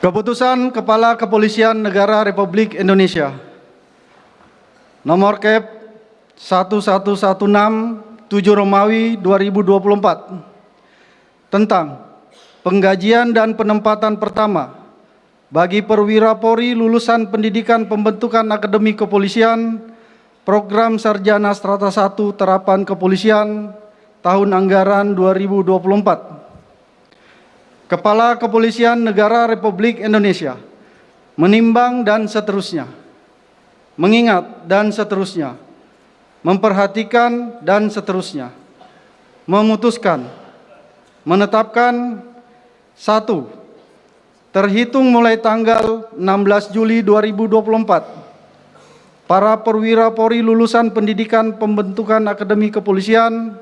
Keputusan Kepala Kepolisian Negara Republik Indonesia Nomor Kep 1116 7 Romawi 2024 tentang penggajian dan penempatan pertama bagi perwira Polri lulusan pendidikan pembentukan Akademi Kepolisian Program Sarjana Strata 1 Terapan Kepolisian tahun anggaran 2024 Kepala Kepolisian Negara Republik Indonesia menimbang dan seterusnya, mengingat dan seterusnya, memperhatikan dan seterusnya, memutuskan, menetapkan satu, terhitung mulai tanggal 16 Juli 2024, para perwira Polri lulusan pendidikan pembentukan Akademi Kepolisian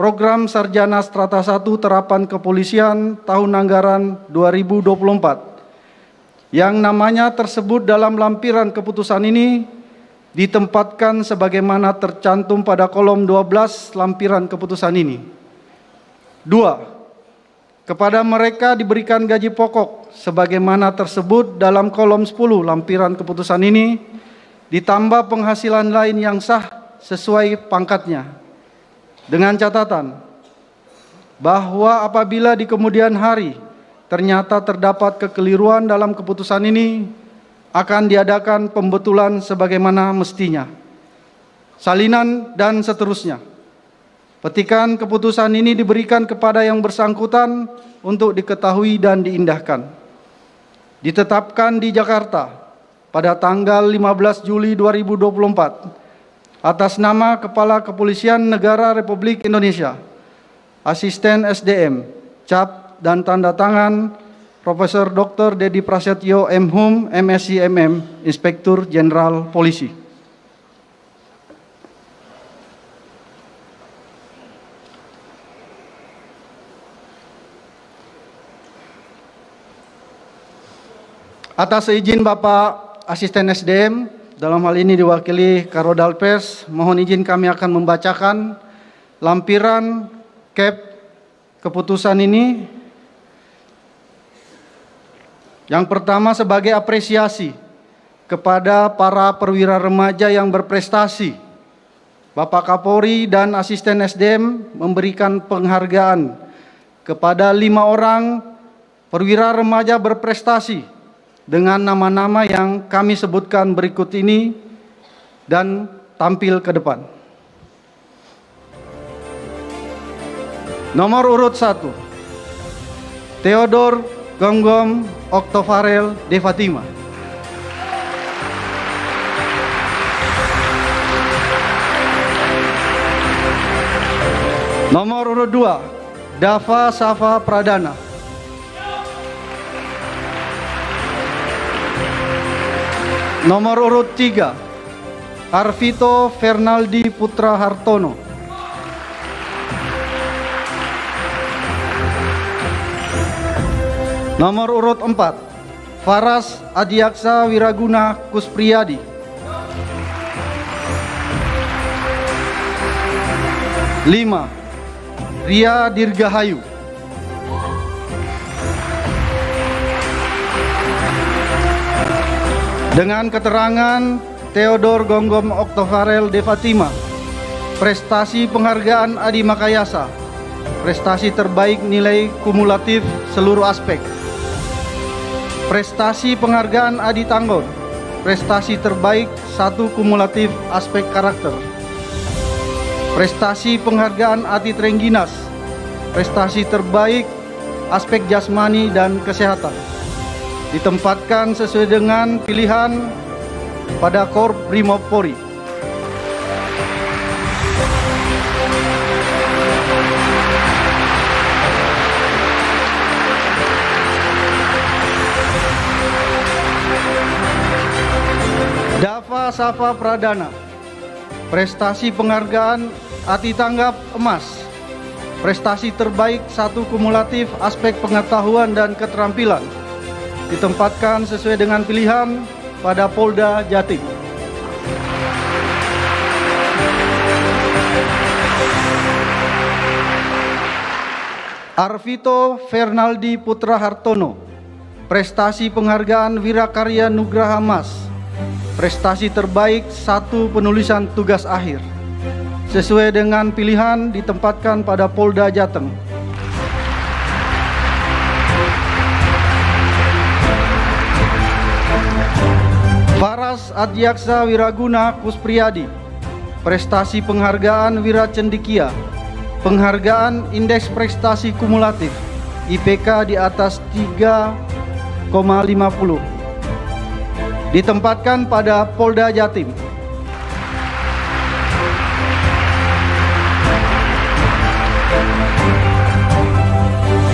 Program Sarjana Strata 1 Terapan Kepolisian tahun anggaran 2024 yang namanya tersebut dalam lampiran keputusan ini ditempatkan sebagaimana tercantum pada kolom 12 lampiran keputusan ini. Dua, kepada mereka diberikan gaji pokok sebagaimana tersebut dalam kolom 10 lampiran keputusan ini ditambah penghasilan lain yang sah sesuai pangkatnya dengan catatan bahwa apabila di kemudian hari ternyata terdapat kekeliruan dalam keputusan ini akan diadakan pembetulan sebagaimana mestinya. Salinan dan seterusnya. Petikan keputusan ini diberikan kepada yang bersangkutan untuk diketahui dan diindahkan. Ditetapkan di Jakarta pada tanggal 15 Juli 2024 atas nama Kepala Kepolisian Negara Republik Indonesia, Asisten SDM, cap dan tanda tangan Profesor Dr. Dedi Prasetyo M. Hum, MSc MM, Inspektur Jenderal Polisi. Atas izin Bapak Asisten SDM, dalam hal ini diwakili Karodal Pers, mohon izin kami akan membacakan lampiran cap keputusan ini. Yang pertama sebagai apresiasi kepada para perwira remaja yang berprestasi. Bapak Kapolri dan asisten SDM memberikan penghargaan kepada lima orang perwira remaja berprestasi dengan nama-nama yang kami sebutkan berikut ini dan tampil ke depan. Nomor urut 1. Theodor Gonggom Oktovarel De Fatima. Nomor urut 2. Dava Safa Pradana. Nomor urut 3 Arvito Fernaldi Putra Hartono Nomor urut 4 Faras Adiaksa Wiraguna Kuspriyadi. Lima Ria Dirgahayu Dengan keterangan Theodor Gonggom Oktovarel de Fatima, prestasi penghargaan Adi Makayasa, prestasi terbaik nilai kumulatif seluruh aspek. Prestasi penghargaan Adi Tanggon, prestasi terbaik satu kumulatif aspek karakter. Prestasi penghargaan Adi Trengginas, prestasi terbaik aspek jasmani dan kesehatan ditempatkan sesuai dengan pilihan pada Korp Primopori. Dava Safa Pradana Prestasi penghargaan Ati Tanggap Emas Prestasi terbaik satu kumulatif aspek pengetahuan dan keterampilan ditempatkan sesuai dengan pilihan pada Polda Jatim. Arvito Fernaldi Putra Hartono prestasi penghargaan Wirakarya Nugraha Mas, prestasi terbaik satu penulisan tugas akhir. Sesuai dengan pilihan ditempatkan pada Polda Jateng. Faras Adyaksa Wiraguna Kuspriyadi, prestasi penghargaan Wiracendikia, penghargaan indeks prestasi kumulatif, IPK di atas 3,50. Ditempatkan pada Polda Jatim.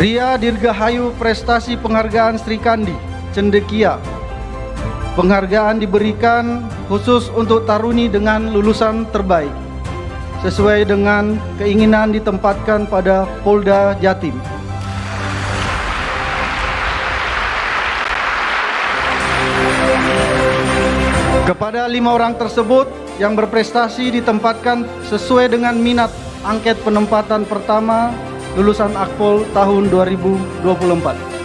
Ria Dirgahayu Prestasi Penghargaan Sri Kandi, Cendekia, Penghargaan diberikan khusus untuk taruni dengan lulusan terbaik sesuai dengan keinginan ditempatkan pada Polda Jatim. Kepada lima orang tersebut yang berprestasi ditempatkan sesuai dengan minat angket penempatan pertama lulusan Akpol tahun 2024.